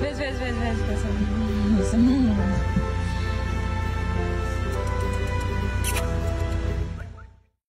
Vedi, vedi, vedi, vedi.